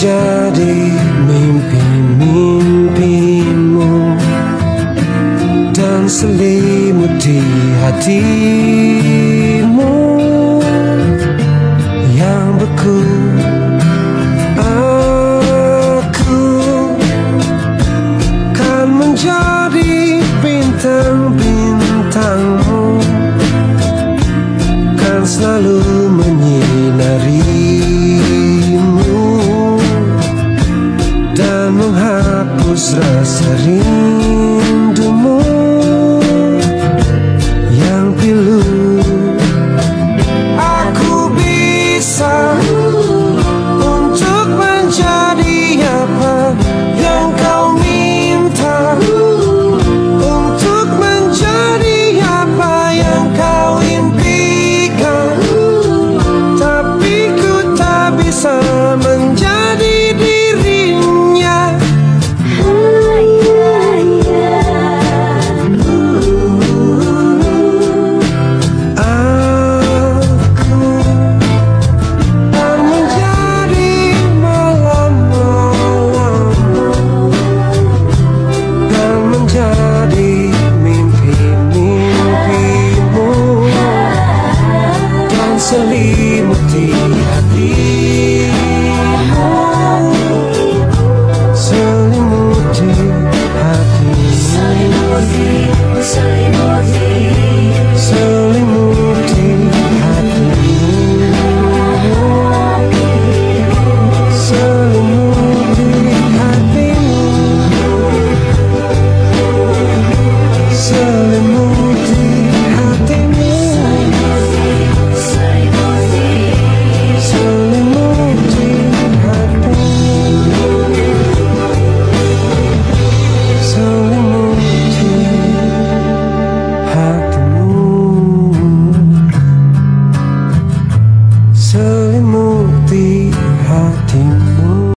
Jadi mimpi-mimpimu dan selimut di hatimu yang beku aku kan menjadi bintang-bintangmu kan selalu you. Selimuti hatimu.